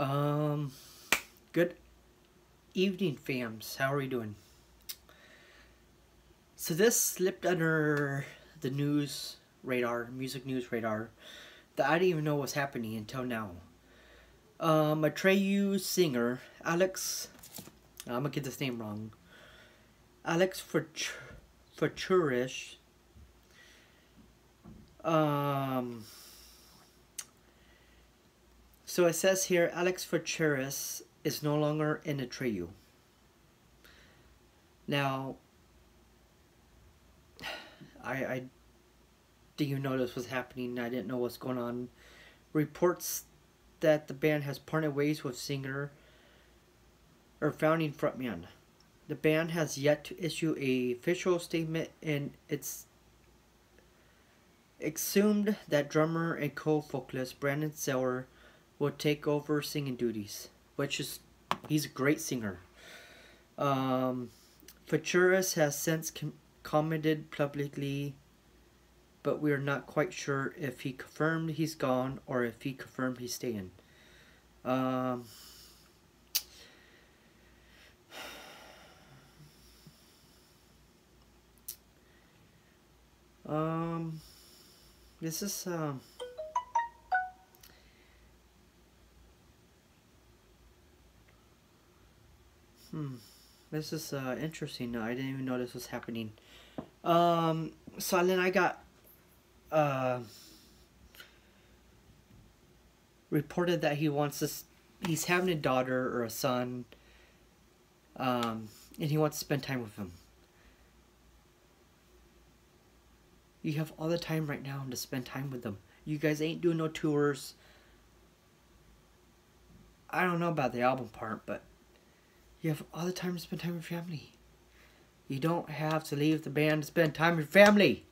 Um, good evening, fams. How are you doing? So this slipped under the news radar, music news radar, that I didn't even know was happening until now. Um, Atreyu singer, Alex, I'm gonna get this name wrong, Alex Futurish, um, so it says here, Alex Futurish is no longer in the trio. Now, I, I didn't even know this was happening. I didn't know what's going on. Reports that the band has parted ways with singer or founding frontman. The band has yet to issue a official statement and it's assumed that drummer and co-vocalist Brandon Saller will take over singing duties, which is he's a great singer. Um, Futurish has since com commented publicly but we are not quite sure if he confirmed he's gone or if he confirmed he's staying. Um, um, this is, um, hmm, this is, uh, interesting. I didn't even know this was happening. Um, so then I got uh, reported that he wants this. He's having a daughter or a son, um, and he wants to spend time with him. You have all the time right now to spend time with them. You guys ain't doing no tours. I don't know about the album part, but you have all the time to spend time with family. You don't have to leave the band to spend time with family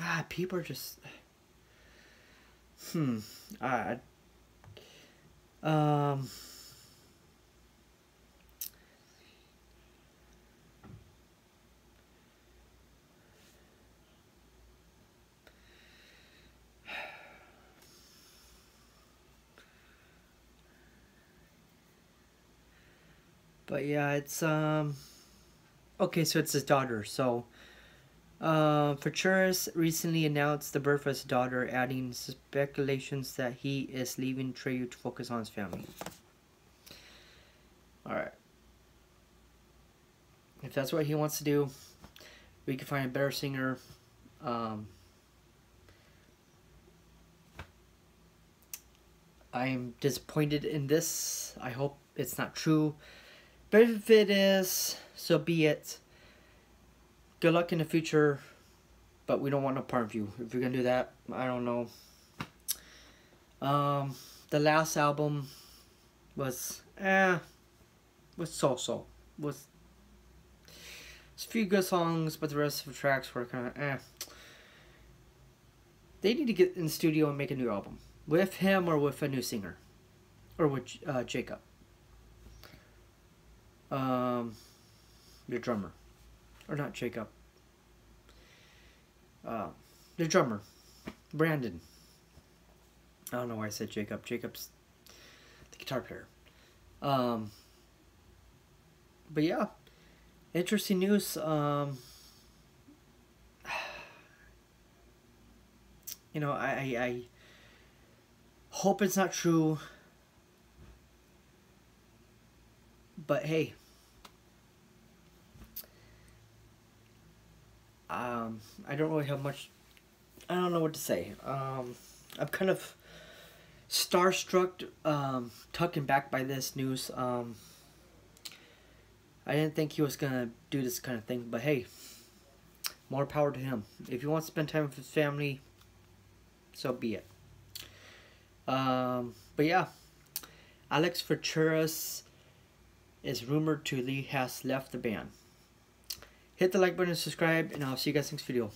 ah, people are just, hmm, I, um, but yeah, it's, um, okay, so it's his daughter, so, uh, Futurish recently announced the birth of his daughter, adding speculations that he is leaving Treyu to focus on his family. Alright. If that's what he wants to do, we can find a better singer. Um, I'm disappointed in this. I hope it's not true. But if it is, so be it good luck in the future, but we don't want no part of you. If you're gonna do that, I don't know. Um, the last album was eh, was so-so. Was a few good songs, but the rest of the tracks were kind of eh. They need to get in the studio and make a new album with him or with a new singer, or with uh, Jacob, um, your drummer or not Jacob. Uh, the drummer, Brandon. I don't know why I said Jacob. Jacob's the guitar player. Um, but yeah, interesting news. Um, you know, I, I, I hope it's not true. But hey, um, I don't really have much. I don't know what to say. Um, I'm kind of starstruck, um, taken back by this news. Um, I didn't think he was gonna do this kind of thing, but hey, more power to him. If he wants to spend time with his family, so be it. Um, but yeah, Alex Futurish is rumored to Lee has left the band. Hit the like button and subscribe, and I'll see you guys next video.